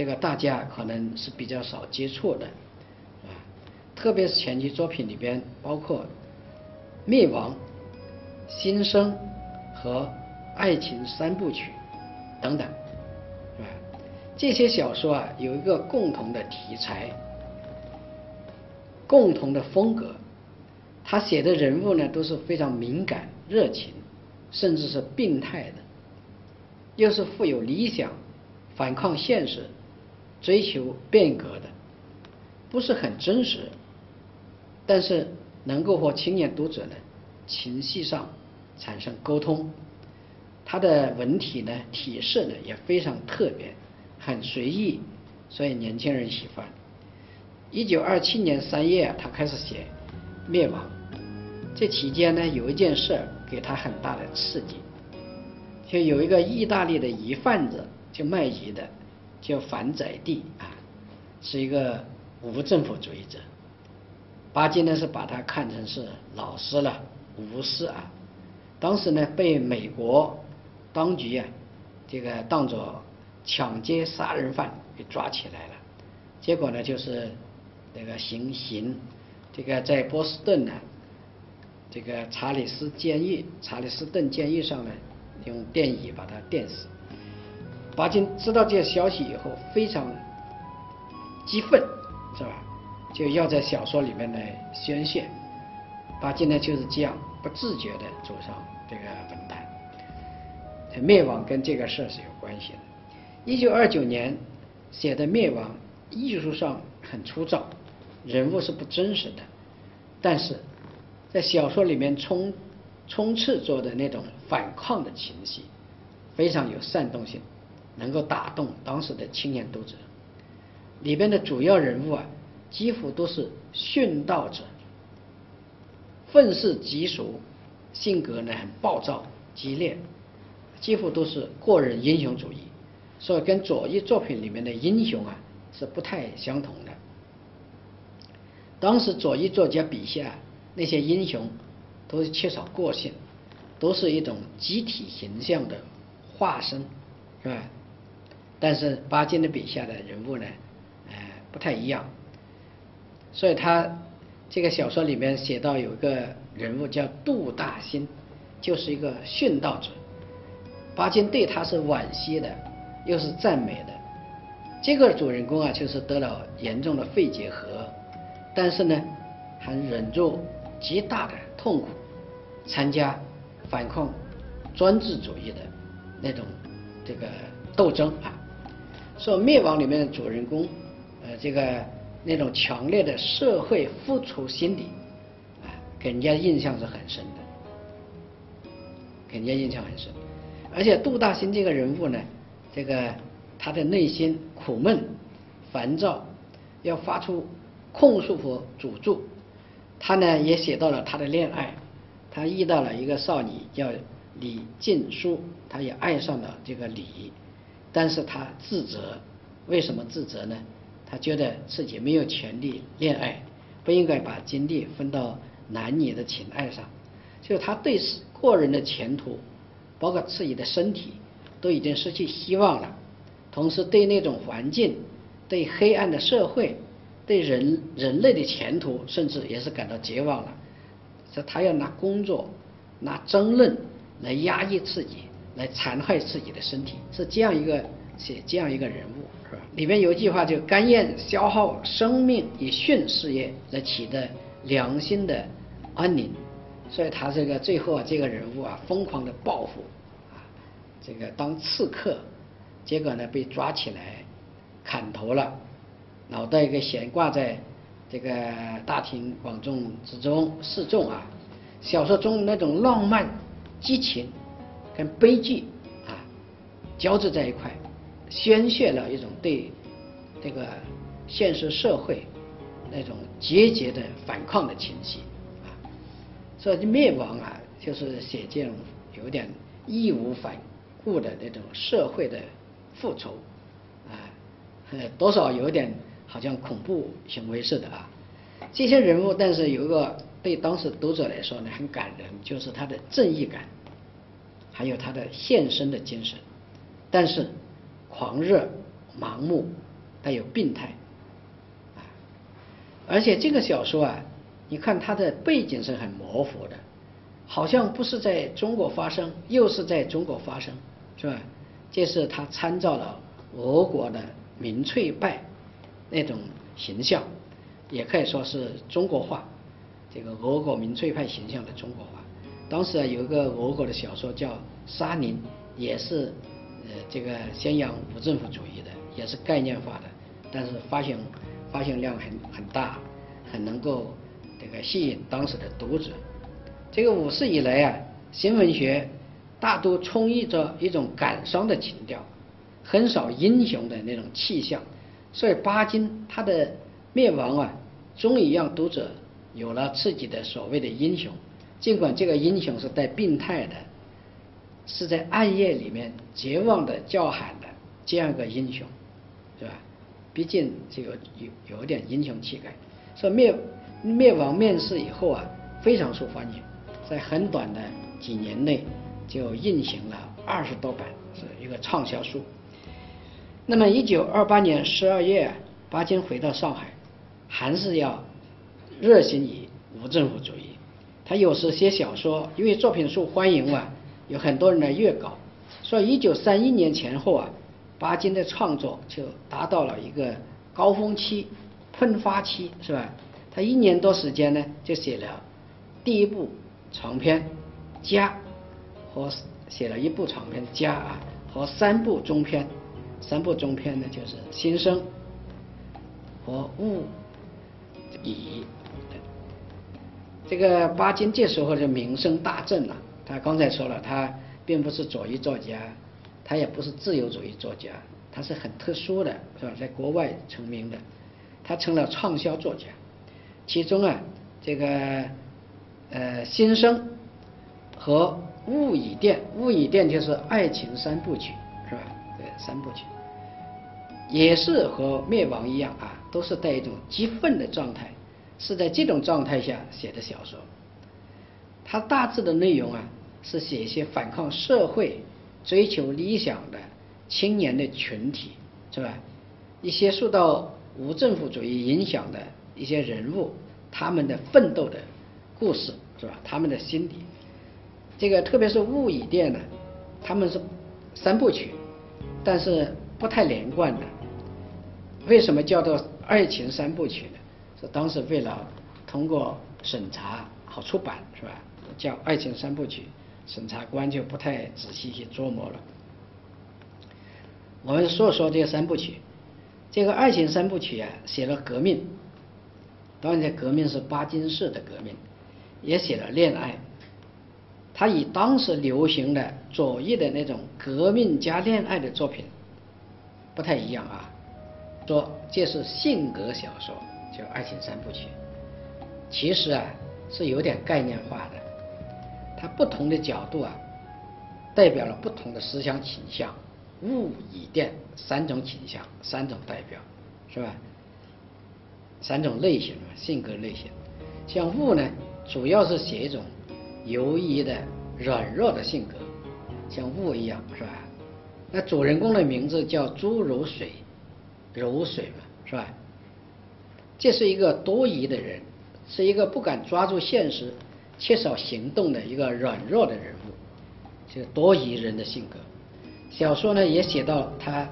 这个大家可能是比较少接触的，啊，特别是前期作品里边，包括《灭亡》《新生》和《爱情三部曲》等等，啊？这些小说啊，有一个共同的题材，共同的风格，他写的人物呢都是非常敏感、热情，甚至是病态的，又是富有理想、反抗现实。追求变革的，不是很真实，但是能够和青年读者呢情绪上产生沟通。他的文体呢体式呢也非常特别，很随意，所以年轻人喜欢。一九二七年三月，他开始写《灭亡》，这期间呢有一件事给他很大的刺激，就有一个意大利的疑贩子，就卖鱼的。叫樊载地啊，是一个无政府主义者。巴金呢是把他看成是老师了，无私啊。当时呢被美国当局啊这个当作抢劫杀人犯给抓起来了。结果呢就是那个行刑，这个在波士顿呢这个查理斯监狱、查理斯顿监狱上呢用电椅把他电死。巴金知道这些消息以后非常激愤，是吧？就要在小说里面来宣泄。巴金呢就是这样不自觉地走上这个文坛。灭亡跟这个事是有关系的。一九二九年写的《灭亡》，艺术上很粗糙，人物是不真实的，但是在小说里面充充斥着的那种反抗的情绪，非常有煽动性。能够打动当时的青年读者，里边的主要人物啊，几乎都是殉道者，愤世嫉俗，性格呢很暴躁激烈，几乎都是个人英雄主义，所以跟左翼作品里面的英雄啊是不太相同的。当时左翼作家笔下那些英雄都是缺少个性，都是一种集体形象的化身，是吧？但是巴金的笔下的人物呢，呃，不太一样，所以他这个小说里面写到有一个人物叫杜大新，就是一个殉道者。巴金对他是惋惜的，又是赞美的。这个主人公啊，就是得了严重的肺结核，但是呢，还忍住极大的痛苦，参加反抗专制主义的那种这个斗争啊。说灭亡里面的主人公，呃，这个那种强烈的社会付出心理，啊，给人家印象是很深的，给人家印象很深。而且杜大新这个人物呢，这个他的内心苦闷、烦躁，要发出控诉和诅咒。他呢也写到了他的恋爱，他遇到了一个少女叫李静书，他也爱上了这个李。但是他自责，为什么自责呢？他觉得自己没有权利恋爱，不应该把精力分到男女的情爱上。就他对个人的前途，包括自己的身体，都已经失去希望了。同时，对那种环境、对黑暗的社会、对人人类的前途，甚至也是感到绝望了。所以他要拿工作、拿争论来压抑自己。来残害自己的身体，是这样一个写这样一个人物，是吧？里面有一句话，就甘愿消耗生命以殉事业来取得良心的安宁。所以他这个最后啊，这个人物啊，疯狂的报复啊，这个当刺客，结果呢被抓起来砍头了，脑袋给悬挂在这个大庭广众之中示众啊。小说中那种浪漫激情。跟悲剧啊交织在一块，宣泄了一种对这个现实社会那种节节的反抗的情绪啊，所以灭亡啊，就是写这种有点义无反顾的那种社会的复仇啊，多少有点好像恐怖行为似的啊。这些人物，但是有一个对当时读者来说呢很感人，就是他的正义感。还有他的献身的精神，但是狂热、盲目、带有病态，啊，而且这个小说啊，你看它的背景是很模糊的，好像不是在中国发生，又是在中国发生，是吧？这是他参照了俄国的民粹派那种形象，也可以说是中国化，这个俄国民粹派形象的中国化。当时啊，有一个俄国的小说叫《沙林》，也是呃这个宣扬无政府主义的，也是概念化的，但是发行发行量很很大，很能够这个吸引当时的读者。这个五四以来啊，新文学大都充溢着一种感伤的情调，很少英雄的那种气象，所以巴金他的灭亡啊，终于让读者有了自己的所谓的英雄。尽管这个英雄是带病态的，是在暗夜里面绝望的叫喊的这样一个英雄，是吧？毕竟这个有有点英雄气概。说灭灭亡面世以后啊，非常受欢迎，在很短的几年内就印行了二十多本，是一个畅销书。那么一九二八年十二月，巴金回到上海，还是要热心于无政府主义。他有时写小说，因为作品受欢迎啊，有很多人来阅稿。所以，一九三一年前后啊，巴金的创作就达到了一个高峰期、喷发期，是吧？他一年多时间呢，就写了第一部长篇《家》，和写了一部长篇《家》啊，和三部中篇。三部中篇呢，就是《新生》和《物语》。这个巴金这时候就名声大振了。他刚才说了，他并不是左翼作家，他也不是自由主义作家，他是很特殊的，是吧？在国外成名的，他成了畅销作家。其中啊，这个呃《新生》和《物以殿》，《物以殿》就是爱情三部曲，是吧？对，三部曲也是和《灭亡》一样啊，都是带一种激愤的状态。是在这种状态下写的小说，它大致的内容啊，是写一些反抗社会、追求理想的青年的群体，是吧？一些受到无政府主义影响的一些人物，他们的奋斗的故事，是吧？他们的心理，这个特别是《物语殿》呢，他们是三部曲，但是不太连贯的。为什么叫做爱情三部曲呢？这当时为了通过审查好出版是吧？叫《爱情三部曲》，审查官就不太仔细去琢磨了。我们说说这三部曲，这个《爱情三部曲》啊，写了革命，当然这革命是巴金式的革命，也写了恋爱。他与当时流行的左翼的那种革命加恋爱的作品不太一样啊，说这是性格小说。叫爱情三部曲，其实啊是有点概念化的，它不同的角度啊，代表了不同的思想倾向，物以电三种倾向，三种代表，是吧？三种类型嘛，性格类型。像物呢，主要是写一种犹疑的、软弱的性格，像物一样，是吧？那主人公的名字叫朱如水，如水嘛，是吧？这是一个多疑的人，是一个不敢抓住现实、缺少行动的一个软弱的人物，就是多疑人的性格。小说呢也写到他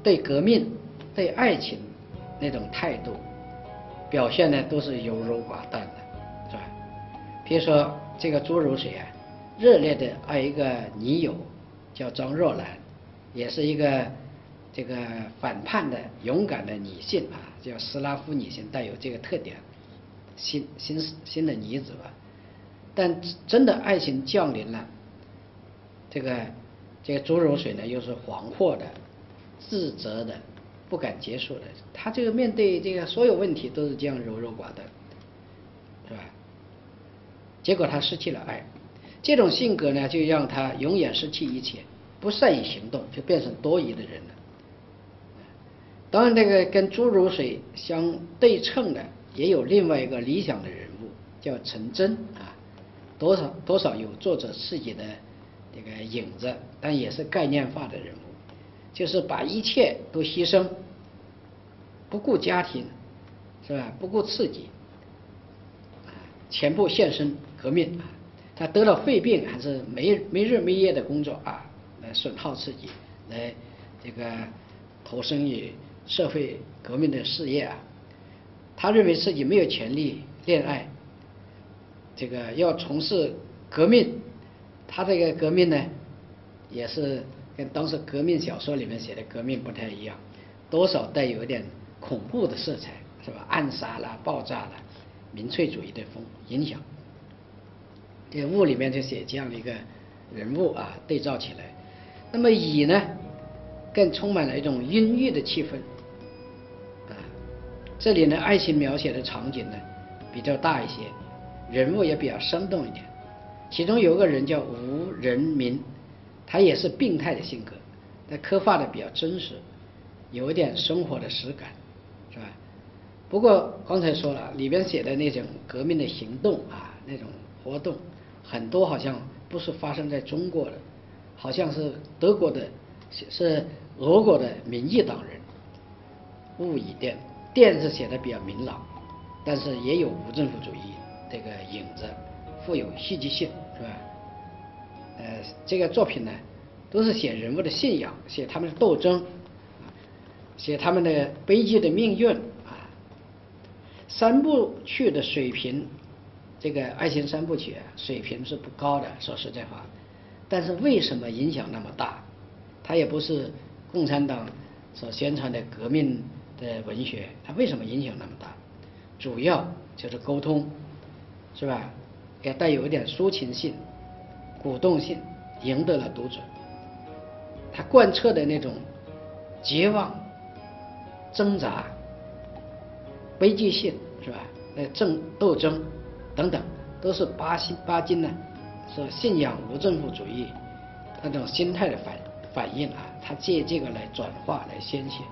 对革命、对爱情那种态度，表现呢都是优柔寡断的，是吧？比如说这个朱如水啊，热烈的爱一个女友叫张若兰，也是一个。这个反叛的勇敢的女性啊，叫斯拉夫女性，带有这个特点，新新新的女子吧。但真的爱情降临了，这个这个朱如水呢，又是惶惑的、自责的、不敢结束的。他这个面对这个所有问题都是这样柔柔寡断，是吧？结果他失去了爱，这种性格呢，就让他永远失去一切，不善于行动，就变成多疑的人了。当然，这个跟朱如水相对称的，也有另外一个理想的人物，叫陈真啊，多少多少有作者自己的这个影子，但也是概念化的人物，就是把一切都牺牲，不顾家庭，是吧？不顾刺激，啊，全部献身革命啊。他得了肺病，还是没没日没夜的工作啊，来损耗自己，来这个投身于社会革命的事业啊。他认为自己没有权利恋爱，这个要从事革命。他这个革命呢，也是跟当时革命小说里面写的革命不太一样，多少带有一点恐怖的色彩，是吧？暗杀啦、爆炸啦，民粹主义的风影响。这个物里面就写这样的一个人物啊，对照起来。那么乙呢，更充满了一种阴郁的气氛。这里呢，爱情描写的场景呢比较大一些，人物也比较生动一点。其中有个人叫吴仁民，他也是病态的性格，他刻画的比较真实，有一点生活的实感，是吧？不过刚才说了，里边写的那种革命的行动啊，那种活动。很多好像不是发生在中国的，好像是德国的，是俄国的民意党人。物以电，电是写的比较明朗，但是也有无政府主义这个影子，富有戏剧性，是吧？呃，这个作品呢，都是写人物的信仰，写他们的斗争，写他们的悲剧的命运啊。三部曲的水平。这个爱情三部曲水平是不高的，说实在话，但是为什么影响那么大？它也不是共产党所宣传的革命的文学，它为什么影响那么大？主要就是沟通，是吧？也带有一点抒情性、鼓动性，赢得了读者。它贯彻的那种绝望、挣扎、悲剧性，是吧？那，争斗争。等等，都是巴西巴金呢，说信仰无政府主义那种心态的反反应啊，他借这个来转化来宣泄。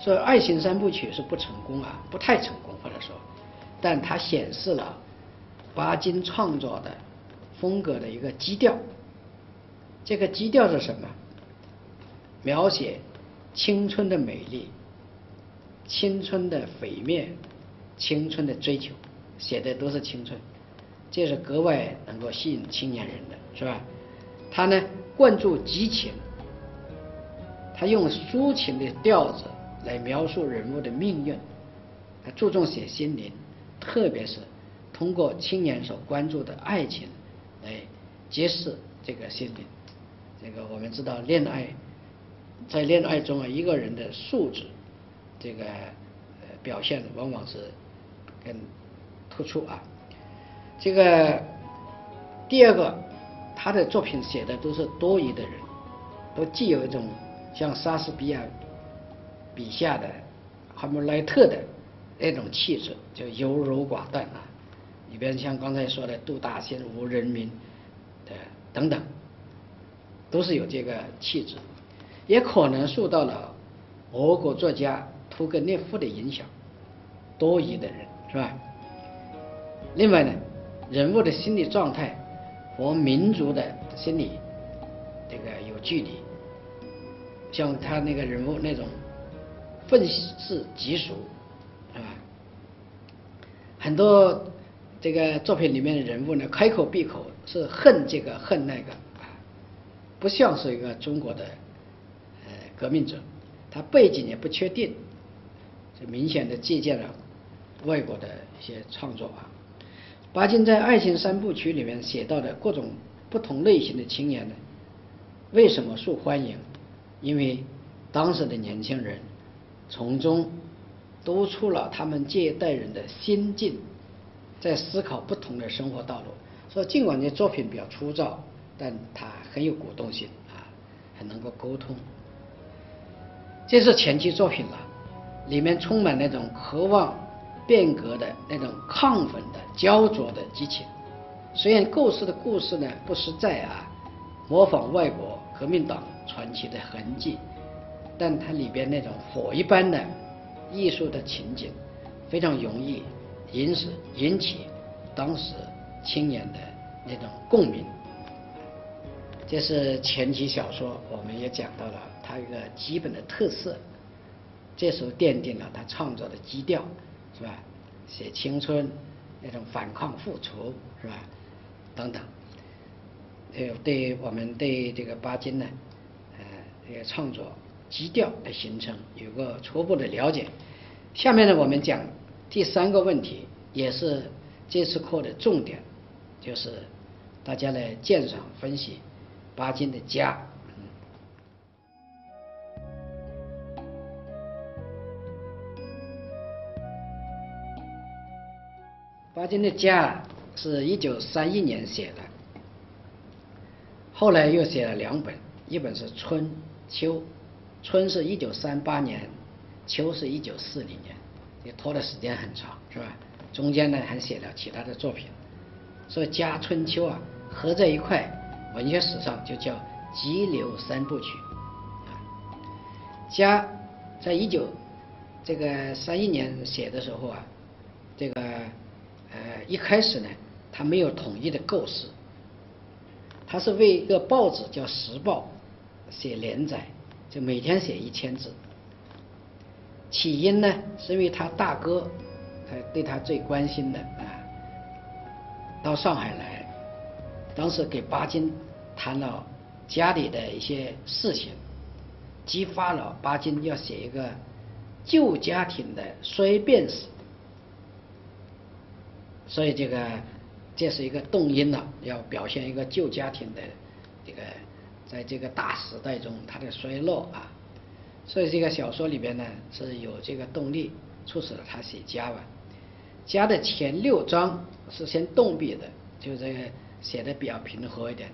所以《爱情三部曲》是不成功啊，不太成功或者说，但它显示了巴金创作的风格的一个基调。这个基调是什么？描写青春的美丽，青春的毁灭，青春的追求。写的都是青春，这是格外能够吸引青年人的，是吧？他呢灌注激情，他用抒情的调子来描述人物的命运，他注重写心灵，特别是通过青年所关注的爱情来揭示这个心灵。这个我们知道，恋爱在恋爱中啊，一个人的素质，这个呃表现往往是更。突出啊，这个第二个，他的作品写的都是多疑的人，都既有一种像莎士比亚笔下的哈姆莱特的那种气质，就优柔寡断啊。里边像刚才说的杜大仙、吴仁民的等等，都是有这个气质，也可能受到了俄国作家屠格涅夫的影响，多疑的人是吧？另外呢，人物的心理状态和民族的心理这个有距离，像他那个人物那种愤世嫉俗，是吧？很多这个作品里面的人物呢，开口闭口是恨这个恨那个啊，不像是一个中国的呃革命者，他背景也不确定，就明显的借鉴了外国的一些创作啊。巴金在《爱情三部曲》里面写到的各种不同类型的青年呢，为什么受欢迎？因为当时的年轻人从中读出了他们这一代人的心境，在思考不同的生活道路。说尽管这作品比较粗糙，但它很有鼓动性啊，很能够沟通。这是前期作品了，里面充满那种渴望。变革的那种亢奋的、焦灼的激情，虽然构思的故事呢不实在啊，模仿外国革命党传奇的痕迹，但它里边那种火一般的艺术的情景，非常容易引起引起当时青年的那种共鸣。这是前期小说，我们也讲到了它一个基本的特色。这时候奠定了他创作的基调，是吧？写青春，那种反抗复仇，是吧？等等，呃，对我们对这个巴金呢，呃，这个创作基调的形成有个初步的了解。下面呢，我们讲第三个问题，也是这次课的重点，就是大家来鉴赏分析巴金的家。巴金的家是一九三一年写的，后来又写了两本，一本是《春秋》，春是一九三八年。秋是一九四零年，也拖的时间很长，是吧？中间呢还写了其他的作品，所以《家春秋》啊合在一块，文学史上就叫急流三部曲。啊，家在一九这个三一年写的时候啊，这个呃一开始呢，他没有统一的构思，他是为一个报纸叫《时报》写连载，就每天写一千字。起因呢，是因为他大哥，他对他最关心的啊，到上海来，当时给巴金谈了家里的一些事情，激发了巴金要写一个旧家庭的衰变史，所以这个这是一个动因了，要表现一个旧家庭的这个在这个大时代中它的衰落啊。所以这个小说里边呢是有这个动力，促使了他写家吧。家的前六章是先动笔的，就这个写的比较平和一点。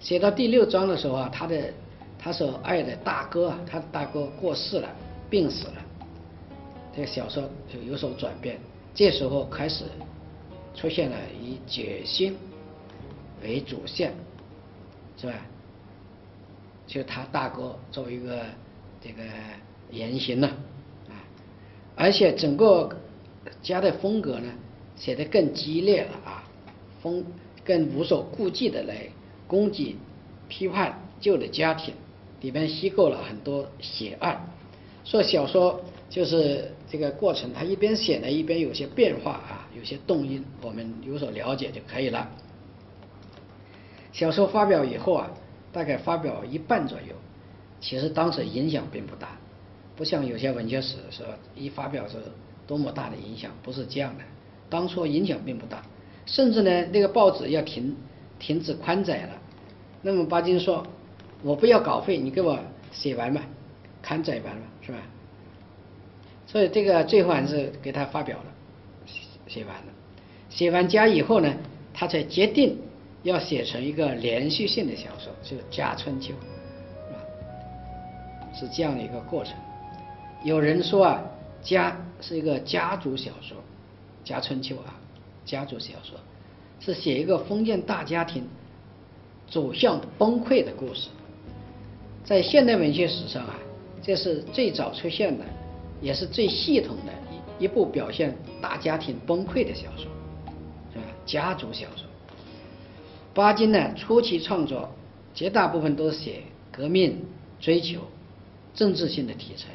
写到第六章的时候啊，他的他所爱的大哥啊，他的大哥过世了，病死了，这个小说就有所转变。这时候开始出现了以决心为主线，是吧？就他大哥作为一个。这个言行呢，啊，而且整个家的风格呢，写得更激烈了啊，风更无所顾忌的来攻击、批判旧的家庭，里面虚构了很多血案。说小说就是这个过程，他一边写呢，一边有些变化啊，有些动因，我们有所了解就可以了。小说发表以后啊，大概发表一半左右。其实当时影响并不大，不像有些文学史说一发表是多么大的影响，不是这样的。当初影响并不大，甚至呢，那个报纸要停停止刊载了。那么巴金说：“我不要稿费，你给我写完吧，刊载完了，是吧？”所以这个最后还是给他发表了，写完了。写完家以后呢，他才决定要写成一个连续性的小说，就《家春秋》。是这样的一个过程。有人说啊，家是一个家族小说，《家春秋》啊，家族小说是写一个封建大家庭走向崩溃的故事。在现代文学史上啊，这是最早出现的，也是最系统的一一部表现大家庭崩溃的小说，是吧？家族小说。巴金呢，初期创作绝大部分都是写革命追求。政治性的题材，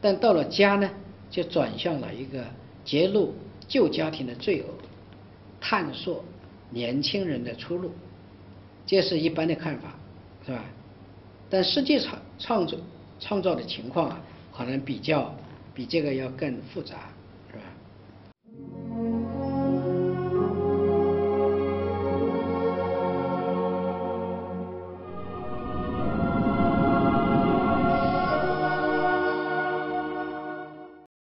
但到了家呢，就转向了一个揭露旧家庭的罪恶，探索年轻人的出路，这是一般的看法，是吧？但实际上创作创造的情况啊，可能比较比这个要更复杂。